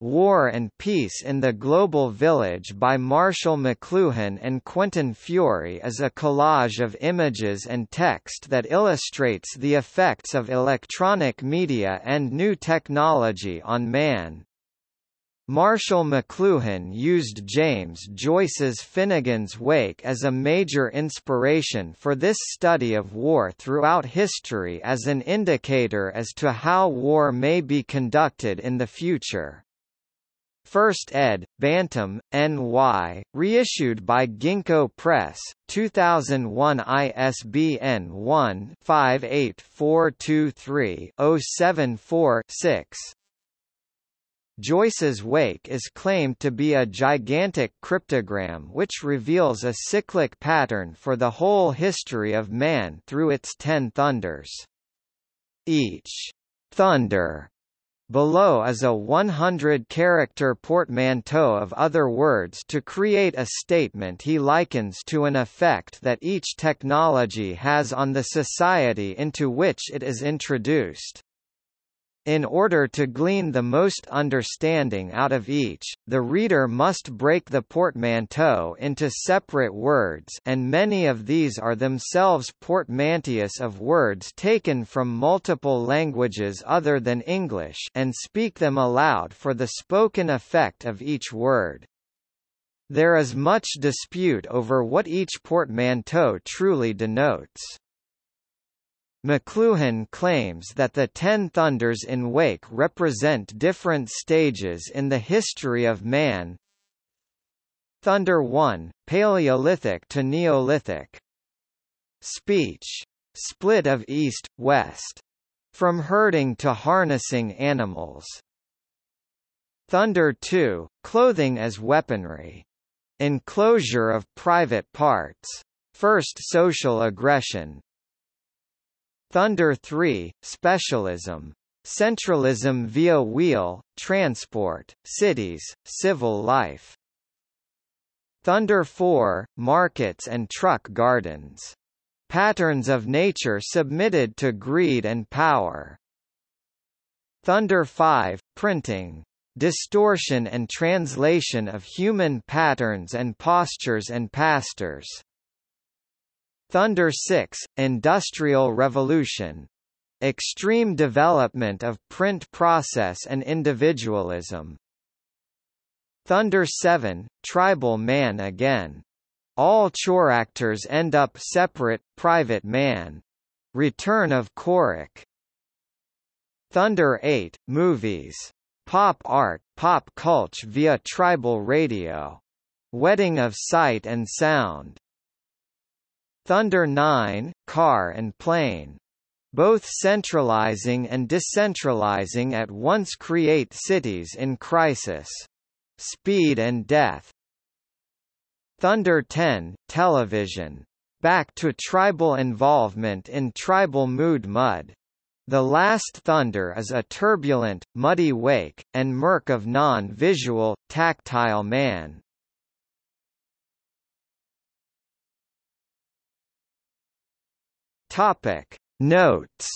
War and Peace in the Global Village by Marshall McLuhan and Quentin Fiore is a collage of images and text that illustrates the effects of electronic media and new technology on man. Marshall McLuhan used James Joyce's Finnegans Wake as a major inspiration for this study of war throughout history as an indicator as to how war may be conducted in the future. First ed., Bantam, N.Y., reissued by Ginkgo Press, 2001 ISBN 1-58423-074-6 Joyce's wake is claimed to be a gigantic cryptogram which reveals a cyclic pattern for the whole history of man through its ten thunders. Each thunder Below is a 100-character portmanteau of other words to create a statement he likens to an effect that each technology has on the society into which it is introduced. In order to glean the most understanding out of each, the reader must break the portmanteau into separate words and many of these are themselves portmanteaus of words taken from multiple languages other than English and speak them aloud for the spoken effect of each word. There is much dispute over what each portmanteau truly denotes. McLuhan claims that the Ten Thunders in Wake represent different stages in the history of man. Thunder 1, Paleolithic to Neolithic. Speech. Split of East, West. From herding to harnessing animals. Thunder 2, Clothing as weaponry. Enclosure of private parts. First social aggression, Thunder 3, Specialism. Centralism via wheel, transport, cities, civil life. Thunder 4, Markets and truck gardens. Patterns of nature submitted to greed and power. Thunder 5, Printing. Distortion and translation of human patterns and postures and pastors. Thunder 6, Industrial Revolution. Extreme development of print process and individualism. Thunder 7, Tribal Man Again. All chore actors end up separate, private man. Return of choric. Thunder 8, Movies. Pop art, pop culture via tribal radio. Wedding of sight and sound. Thunder 9, car and plane. Both centralizing and decentralizing at once create cities in crisis. Speed and death. Thunder 10, television. Back to tribal involvement in tribal mood mud. The Last Thunder is a turbulent, muddy wake, and murk of non-visual, tactile man. Topic. Notes